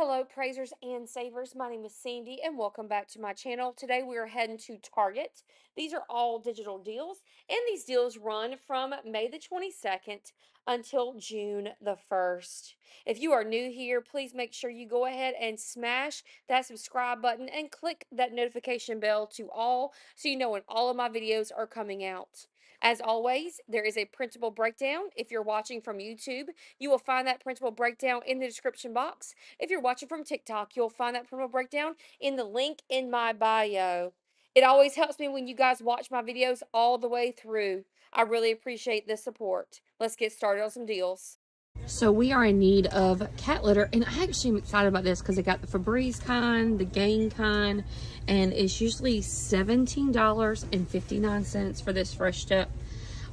Hello, praisers and savers. My name is Sandy, and welcome back to my channel. Today we are heading to Target. These are all digital deals, and these deals run from May the 22nd until June the 1st. If you are new here, please make sure you go ahead and smash that subscribe button and click that notification bell to all so you know when all of my videos are coming out. As always, there is a printable breakdown. If you're watching from YouTube, you will find that printable breakdown in the description box. If you're watching from TikTok, you'll find that printable breakdown in the link in my bio. It always helps me when you guys watch my videos all the way through. I really appreciate the support. Let's get started on some deals. So we are in need of cat litter, and I actually am excited about this because I got the Febreze kind, the Gain kind, and it's usually $17.59 for this Fresh Step.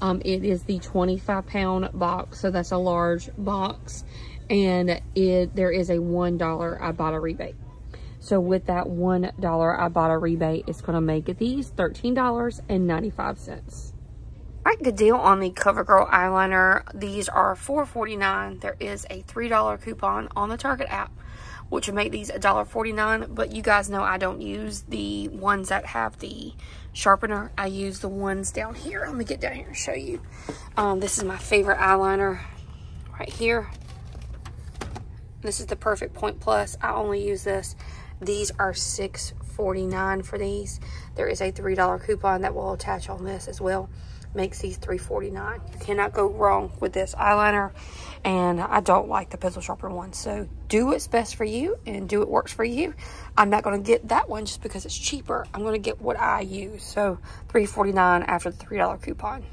Um, it is the 25 pound box, so that's a large box, and it there is a $1 Ibotta rebate. So with that $1 Ibotta rebate, it's going to make these $13.95. Right, good deal on the CoverGirl eyeliner. These are $4.49. There is a $3 coupon on the Target app, which would make these $1.49. But you guys know I don't use the ones that have the sharpener. I use the ones down here. Let me get down here and show you. Um, this is my favorite eyeliner right here. This is the Perfect Point Plus. I only use this. These are $6.49 for these. There is a $3 coupon that will attach on this as well makes these $3.49. You cannot go wrong with this eyeliner. And I don't like the pencil sharpener one. So do what's best for you and do what works for you. I'm not going to get that one just because it's cheaper. I'm going to get what I use. So $3.49 after the $3 coupon.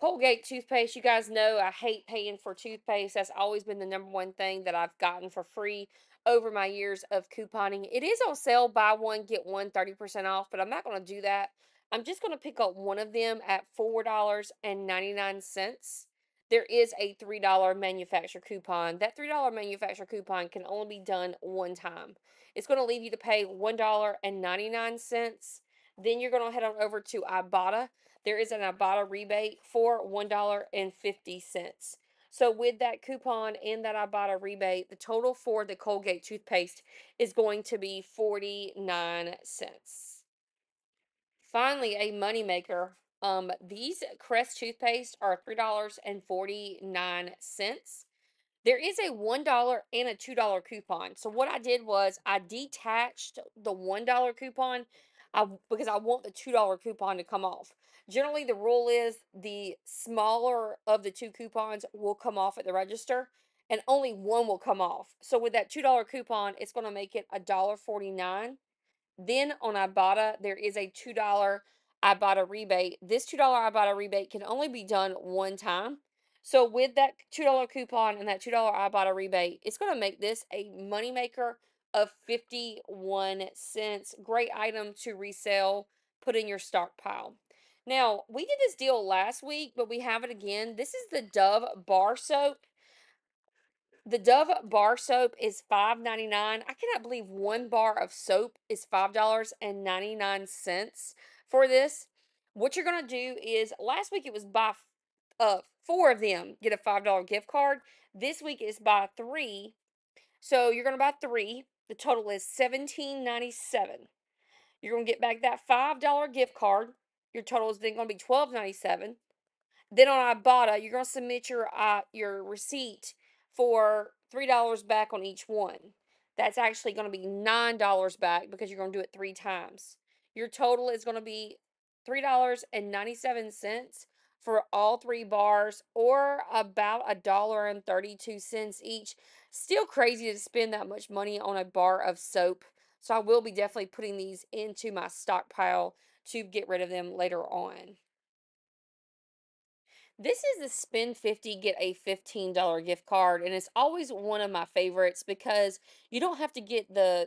Colgate toothpaste, you guys know I hate paying for toothpaste. That's always been the number one thing that I've gotten for free over my years of couponing. It is on sale, buy one, get one 30% off, but I'm not going to do that I'm just going to pick up one of them at $4.99. There is a $3 manufacturer coupon. That $3 manufacturer coupon can only be done one time. It's going to leave you to pay $1.99. Then you're going to head on over to Ibotta. There is an Ibotta rebate for $1.50. So with that coupon and that Ibotta rebate, the total for the Colgate toothpaste is going to be 49 cents. Finally, a moneymaker. Um, these Crest toothpaste are $3.49. There is a $1 and a $2 coupon. So what I did was I detached the $1 coupon I, because I want the $2 coupon to come off. Generally, the rule is the smaller of the two coupons will come off at the register and only one will come off. So with that $2 coupon, it's going to make it $1.49 then on Ibotta, there is a $2 Ibotta rebate. This $2 Ibotta rebate can only be done one time. So with that $2 coupon and that $2 Ibotta rebate, it's going to make this a moneymaker of 51 cents. Great item to resell, put in your stockpile. Now, we did this deal last week, but we have it again. This is the Dove bar soap. The Dove bar soap is $5.99. I cannot believe one bar of soap is $5.99 for this. What you're going to do is, last week it was buy uh, four of them, get a $5 gift card. This week is buy three. So you're going to buy three. The total is $17.97. You're going to get back that $5 gift card. Your total is then going to be $12.97. Then on Ibotta, you're going to submit your uh, your receipt for $3 back on each one. That's actually going to be $9 back because you're going to do it three times. Your total is going to be $3.97 for all three bars or about a dollar and 32 cents each. Still crazy to spend that much money on a bar of soap. So I will be definitely putting these into my stockpile to get rid of them later on. This is the spend 50 get a $15 gift card and it's always one of my favorites because you don't have to get the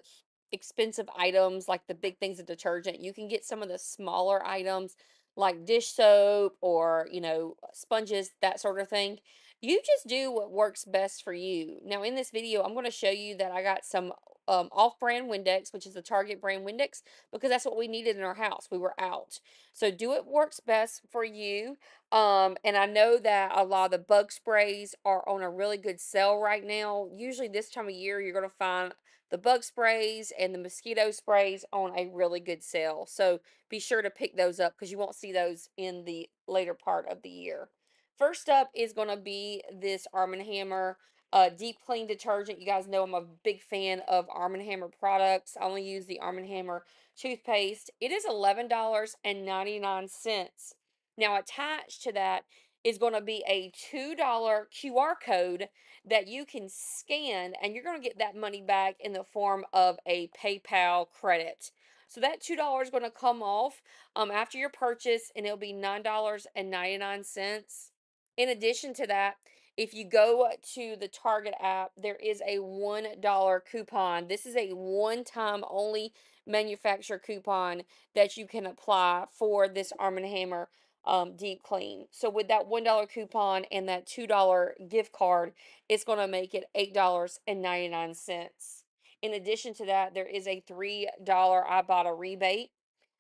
expensive items like the big things of detergent. You can get some of the smaller items like dish soap or, you know, sponges, that sort of thing. You just do what works best for you. Now in this video, I'm going to show you that I got some um, off-brand Windex, which is the Target brand Windex, because that's what we needed in our house. We were out. So do what works best for you. Um, and I know that a lot of the bug sprays are on a really good sale right now. Usually this time of year, you're going to find the bug sprays and the mosquito sprays on a really good sale. So be sure to pick those up because you won't see those in the later part of the year. First up is going to be this Arm & Hammer uh, deep clean detergent. You guys know I'm a big fan of Arm & Hammer products. I only use the Arm & Hammer toothpaste. It is $11.99. Now attached to that is going to be a $2 QR code that you can scan and you're going to get that money back in the form of a PayPal credit. So that $2 is going to come off um, after your purchase and it'll be $9.99. In addition to that, if you go to the Target app, there is a $1 coupon. This is a one time only manufacturer coupon that you can apply for this Arm & Hammer um, deep clean. So with that $1 coupon and that $2 gift card, it's going to make it $8.99. In addition to that, there is a $3 Ibotta rebate.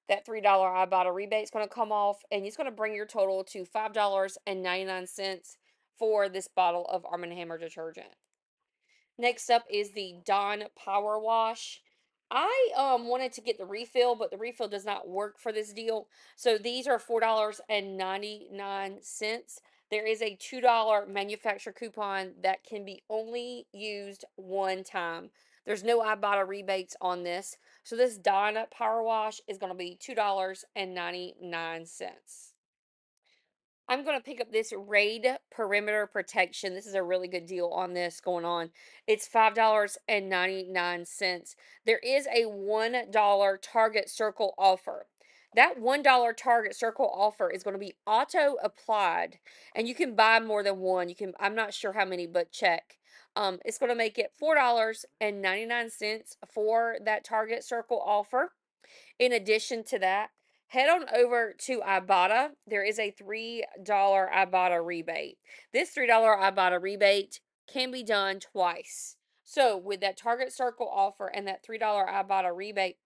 That $3 Ibotta rebate is going to come off and it's going to bring your total to $5.99 for this bottle of Arm & Hammer detergent. Next up is the Dawn Power Wash. I um wanted to get the refill, but the refill does not work for this deal. So these are $4.99. There is a $2 manufacturer coupon that can be only used one time. There's no Ibotta rebates on this. So this Dawn Power Wash is going to be $2.99. I'm going to pick up this Raid Perimeter Protection. This is a really good deal on this going on. It's $5.99. There is a $1 Target Circle offer. That $1 Target Circle offer is going to be auto applied and you can buy more than one. You can I'm not sure how many but check. Um, it's going to make it $4.99 for that Target Circle offer. In addition to that, head on over to Ibotta. There is a $3 Ibotta rebate. This $3 Ibotta rebate can be done twice. So with that Target Circle offer and that $3 Ibotta rebate,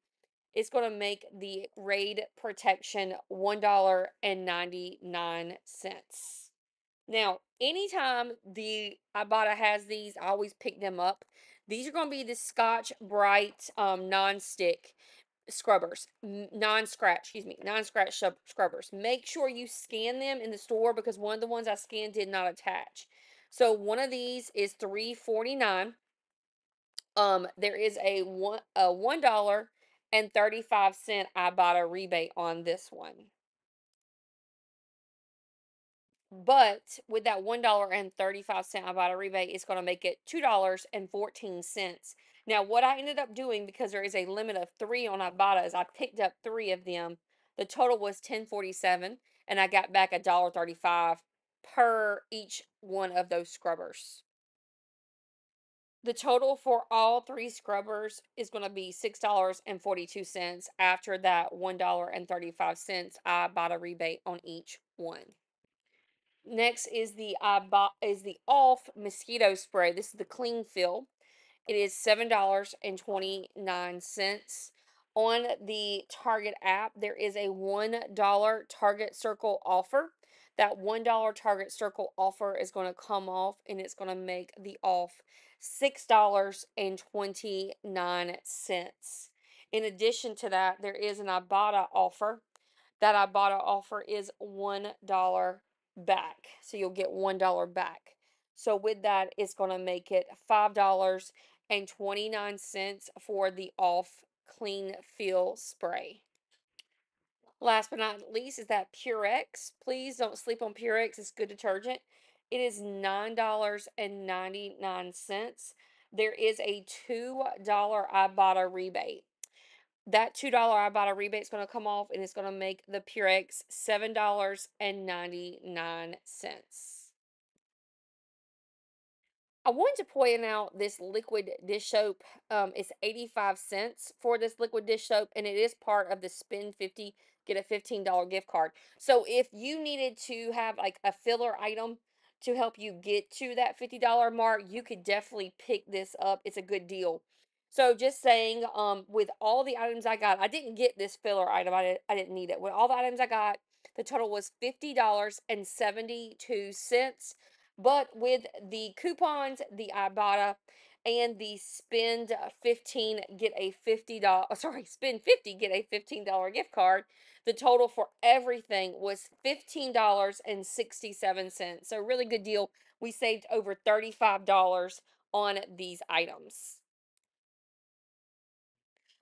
it's going to make the Raid Protection $1.99. Now, anytime the Ibotta has these, I always pick them up. These are going to be the Scotch-Brite um, non-stick scrubbers, non-scratch, excuse me, non-scratch scrubbers. Make sure you scan them in the store because one of the ones I scanned did not attach. So one of these is three forty nine. Um, there is a one a one dollar and thirty five cent Ibotta rebate on this one. But with that $1.35 Ibotta rebate, it's going to make it $2.14. Now, what I ended up doing, because there is a limit of three on Ibotta, is I picked up three of them. The total was 1047 and I got back a dollar thirty five per each one of those scrubbers. The total for all three scrubbers is going to be $6.42 after that $1.35 Ibotta a rebate on each one. Next is the I bought is the off mosquito spray. This is the clean feel. It is $7.29. On the Target app, there is a $1 Target Circle offer. That $1 Target Circle offer is going to come off and it's going to make the off $6.29. In addition to that, there is an Ibotta offer. That Ibotta offer is $1 back. So you'll get $1 back. So with that, it's going to make it $5.29 for the off clean feel spray. Last but not least is that Purex. Please don't sleep on Purex. It's good detergent. It is $9.99. There is a $2 Ibotta rebate. That $2 Ibotta rebate is going to come off and it's going to make the Purex $7.99. I wanted to point out this liquid dish soap. Um, it's 85 cents for this liquid dish soap, and it is part of the spend 50, get a $15 gift card. So if you needed to have like a filler item to help you get to that $50 mark, you could definitely pick this up. It's a good deal. So just saying, um, with all the items I got, I didn't get this filler item. I didn't, I didn't need it. With all the items I got, the total was $50.72. But with the coupons, the Ibotta, and the spend 15 get a $50 sorry spend 50 get a $15 gift card. The total for everything was $15.67 so really good deal. We saved over $35 on these items.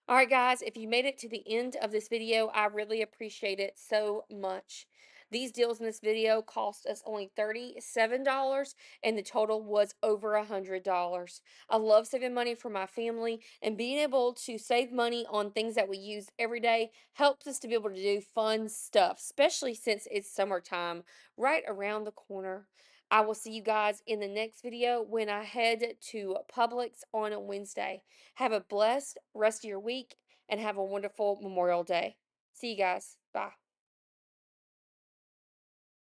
All right, guys, if you made it to the end of this video, I really appreciate it so much. These deals in this video cost us only $37 and the total was over $100. I love saving money for my family and being able to save money on things that we use every day helps us to be able to do fun stuff, especially since it's summertime right around the corner. I will see you guys in the next video when I head to Publix on a Wednesday. Have a blessed rest of your week and have a wonderful Memorial Day. See you guys. Bye.